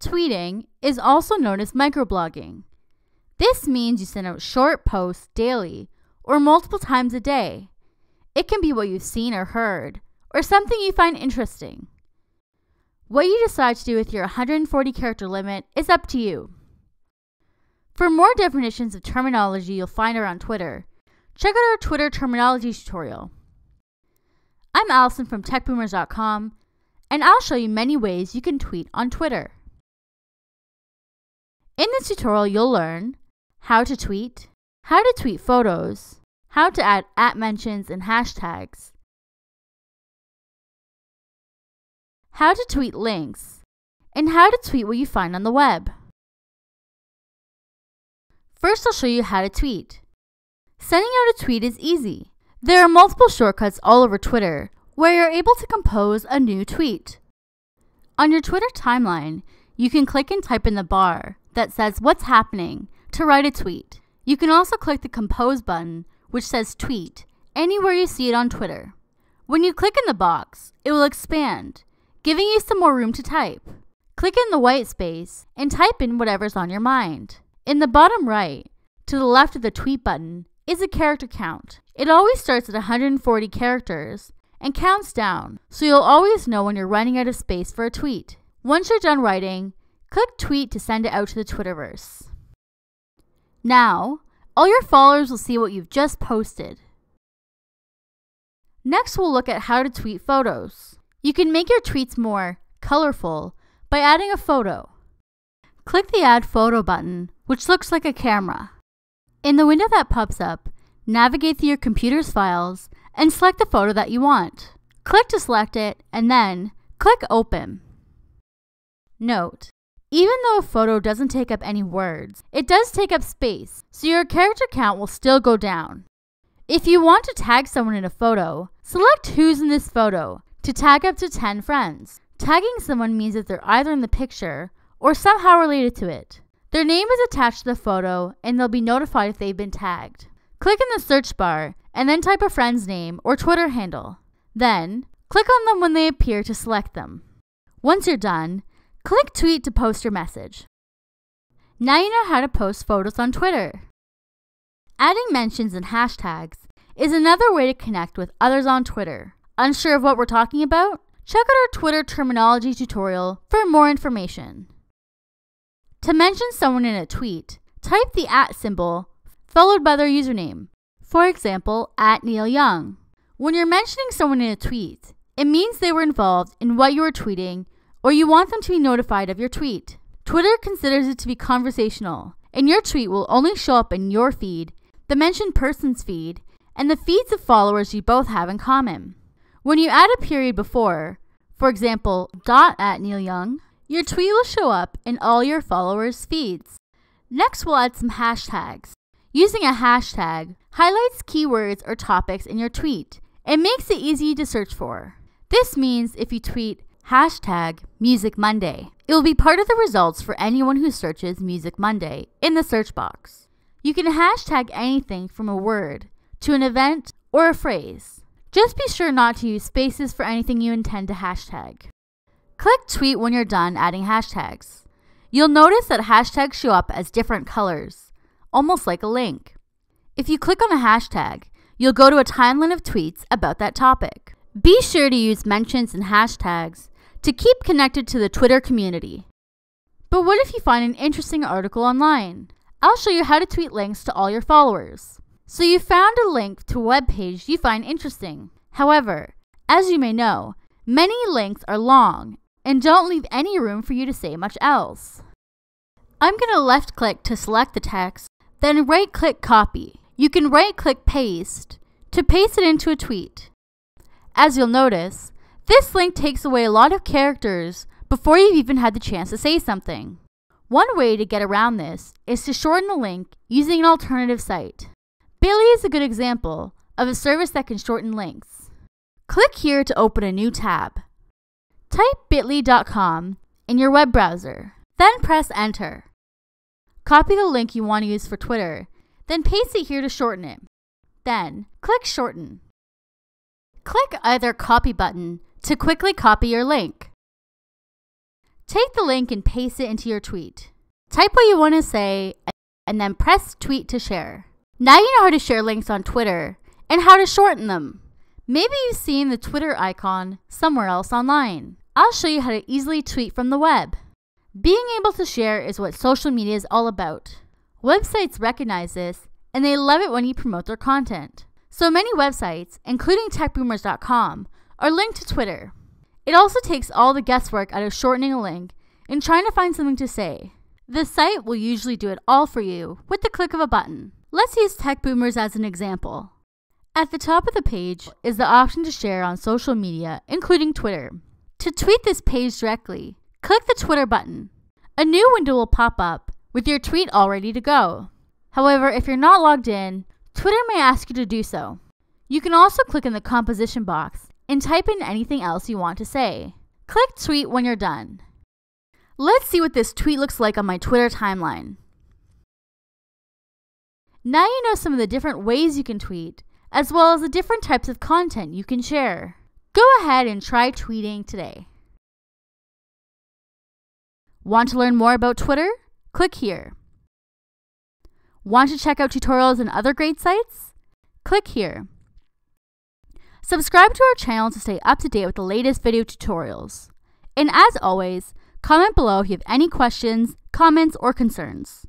Tweeting is also known as microblogging. This means you send out short posts daily or multiple times a day. It can be what you've seen or heard, or something you find interesting. What you decide to do with your 140 character limit is up to you. For more definitions of terminology you'll find around Twitter, check out our Twitter terminology tutorial. I'm Allison from techboomers.com, and I'll show you many ways you can tweet on Twitter. In this tutorial, you'll learn how to tweet, how to tweet photos, how to add at mentions and hashtags, how to tweet links, and how to tweet what you find on the web. First, I'll show you how to tweet. Sending out a tweet is easy. There are multiple shortcuts all over Twitter where you're able to compose a new tweet. On your Twitter timeline, you can click and type in the bar that says what's happening to write a tweet. You can also click the compose button, which says tweet, anywhere you see it on Twitter. When you click in the box, it will expand, giving you some more room to type. Click in the white space and type in whatever's on your mind. In the bottom right, to the left of the tweet button, is a character count. It always starts at 140 characters and counts down, so you'll always know when you're running out of space for a tweet. Once you're done writing, click Tweet to send it out to the Twitterverse. Now, all your followers will see what you've just posted. Next, we'll look at how to tweet photos. You can make your tweets more colorful by adding a photo. Click the Add Photo button, which looks like a camera. In the window that pops up, navigate through your computer's files and select the photo that you want. Click to select it and then click Open. Note, even though a photo doesn't take up any words, it does take up space, so your character count will still go down. If you want to tag someone in a photo, select who's in this photo to tag up to 10 friends. Tagging someone means that they're either in the picture or somehow related to it. Their name is attached to the photo and they'll be notified if they've been tagged. Click in the search bar and then type a friend's name or Twitter handle. Then, click on them when they appear to select them. Once you're done, click Tweet to post your message. Now you know how to post photos on Twitter. Adding mentions and hashtags is another way to connect with others on Twitter. Unsure of what we're talking about? Check out our Twitter terminology tutorial for more information. To mention someone in a tweet, type the at symbol followed by their username. For example, at Neil Young. When you're mentioning someone in a tweet, it means they were involved in what you were tweeting or you want them to be notified of your tweet. Twitter considers it to be conversational, and your tweet will only show up in your feed, the mentioned person's feed, and the feeds of followers you both have in common. When you add a period before, for example, dot at Neil Young, your tweet will show up in all your followers' feeds. Next, we'll add some hashtags. Using a hashtag highlights keywords or topics in your tweet and makes it easy to search for. This means if you tweet hashtag Music Monday, it will be part of the results for anyone who searches Music Monday in the search box. You can hashtag anything from a word to an event or a phrase. Just be sure not to use spaces for anything you intend to hashtag. Click Tweet when you're done adding hashtags. You'll notice that hashtags show up as different colors, almost like a link. If you click on a hashtag, you'll go to a timeline of tweets about that topic. Be sure to use mentions and hashtags to keep connected to the Twitter community. But what if you find an interesting article online? I'll show you how to tweet links to all your followers. So you found a link to a web page you find interesting. However, as you may know, many links are long and don't leave any room for you to say much else. I'm going to left click to select the text, then right click copy. You can right click paste to paste it into a tweet. As you'll notice, this link takes away a lot of characters before you've even had the chance to say something. One way to get around this is to shorten the link using an alternative site. Bitly is a good example of a service that can shorten links. Click here to open a new tab. Type bit.ly.com in your web browser, then press enter. Copy the link you want to use for Twitter, then paste it here to shorten it. Then, click Shorten. Click either Copy button to quickly copy your link. Take the link and paste it into your tweet. Type what you want to say and then press tweet to share. Now you know how to share links on Twitter and how to shorten them. Maybe you've seen the Twitter icon somewhere else online. I'll show you how to easily tweet from the web. Being able to share is what social media is all about. Websites recognize this and they love it when you promote their content. So many websites, including techboomers.com, are linked to Twitter. It also takes all the guesswork out of shortening a link and trying to find something to say. The site will usually do it all for you with the click of a button. Let's use Tech Boomers as an example. At the top of the page is the option to share on social media, including Twitter. To tweet this page directly, click the Twitter button. A new window will pop up with your tweet all ready to go. However, if you're not logged in, Twitter may ask you to do so. You can also click in the composition box and type in anything else you want to say. Click tweet when you're done. Let's see what this tweet looks like on my Twitter timeline. Now you know some of the different ways you can tweet as well as the different types of content you can share. Go ahead and try tweeting today. Want to learn more about Twitter? Click here. Want to check out tutorials and other great sites? Click here. Subscribe to our channel to stay up to date with the latest video tutorials. And as always, comment below if you have any questions, comments, or concerns.